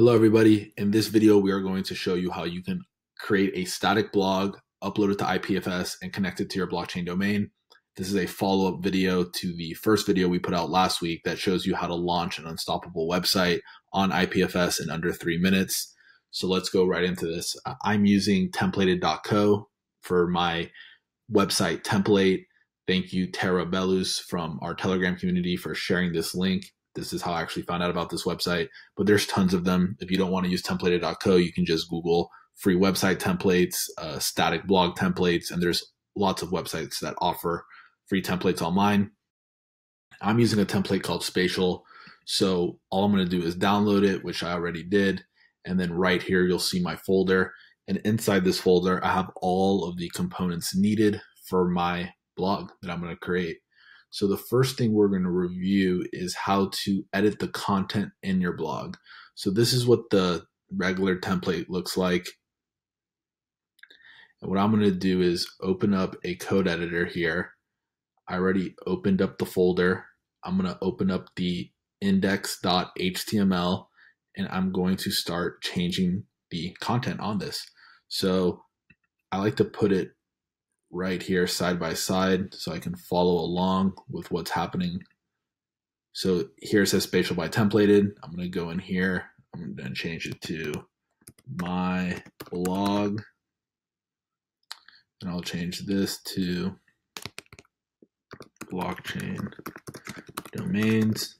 Hello everybody. In this video, we are going to show you how you can create a static blog, upload it to IPFS, and connect it to your blockchain domain. This is a follow-up video to the first video we put out last week that shows you how to launch an unstoppable website on IPFS in under three minutes. So let's go right into this. I'm using templated.co for my website template. Thank you, Tara Belus from our Telegram community for sharing this link this is how I actually found out about this website. But there's tons of them. If you don't want to use templated.co, you can just Google free website templates, uh, static blog templates, and there's lots of websites that offer free templates online. I'm using a template called Spatial. So all I'm going to do is download it, which I already did. And then right here, you'll see my folder. And inside this folder, I have all of the components needed for my blog that I'm going to create. So the first thing we're going to review is how to edit the content in your blog. So this is what the regular template looks like. And what I'm going to do is open up a code editor here. I already opened up the folder. I'm going to open up the index.html and I'm going to start changing the content on this. So I like to put it right here side by side so I can follow along with what's happening. So here it says spatial by templated. I'm going to go in here. I'm going to change it to my blog. And I'll change this to blockchain domains.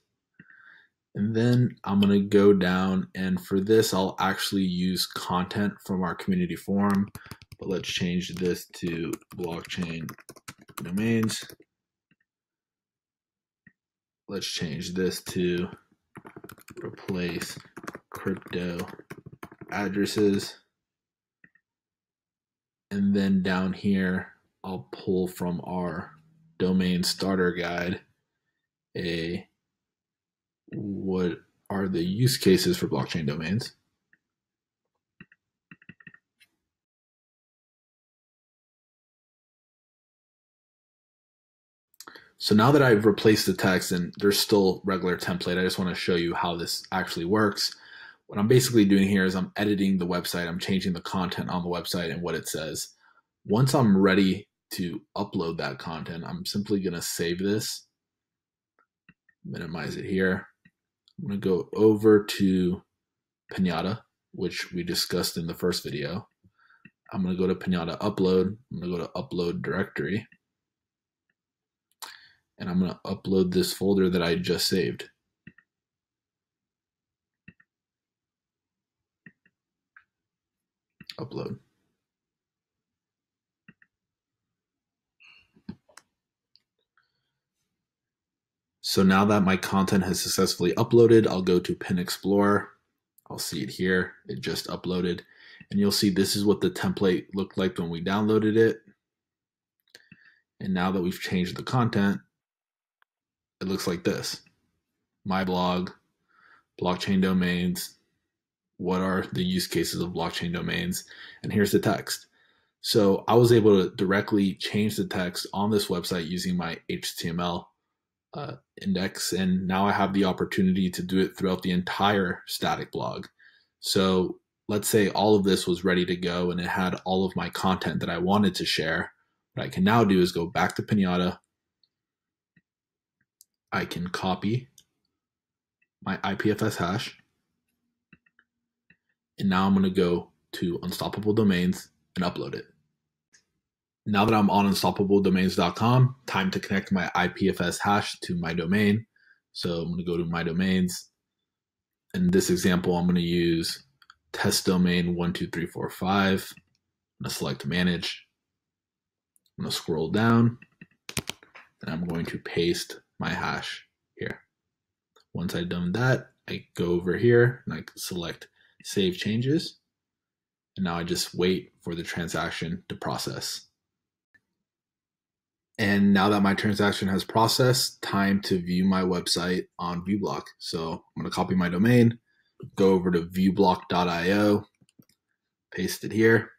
And then I'm going to go down and for this, I'll actually use content from our community forum but let's change this to blockchain domains. Let's change this to replace crypto addresses. And then down here, I'll pull from our domain starter guide a what are the use cases for blockchain domains. So now that I've replaced the text and there's still regular template, I just want to show you how this actually works. What I'm basically doing here is I'm editing the website. I'm changing the content on the website and what it says. Once I'm ready to upload that content, I'm simply going to save this, minimize it here. I'm going to go over to Pinata, which we discussed in the first video. I'm going to go to Pinata upload. I'm going to go to upload directory and I'm going to upload this folder that I just saved. Upload. So now that my content has successfully uploaded, I'll go to Pin Explorer. I'll see it here. It just uploaded. And you'll see this is what the template looked like when we downloaded it. And now that we've changed the content, it looks like this my blog, blockchain domains, what are the use cases of blockchain domains, and here's the text. So I was able to directly change the text on this website using my HTML uh, index, and now I have the opportunity to do it throughout the entire static blog. So let's say all of this was ready to go and it had all of my content that I wanted to share. What I can now do is go back to Pinata, I can copy my IPFS hash. And now I'm going to go to Unstoppable Domains and upload it. Now that I'm on unstoppabledomains.com, time to connect my IPFS hash to my domain. So I'm going to go to my domains. In this example, I'm going to use test domain 12345. I'm going to select manage. I'm going to scroll down and I'm going to paste my hash here. Once I've done that, I go over here and I select save changes. And now I just wait for the transaction to process. And now that my transaction has processed, time to view my website on ViewBlock. So I'm going to copy my domain, go over to viewblock.io, paste it here.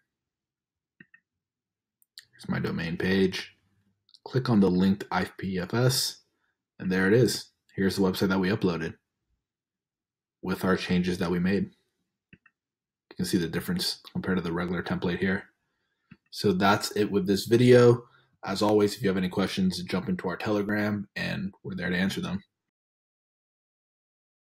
Here's my domain page. Click on the linked IPFS and there it is. Here's the website that we uploaded with our changes that we made. You can see the difference compared to the regular template here. So that's it with this video. As always, if you have any questions, jump into our Telegram and we're there to answer them.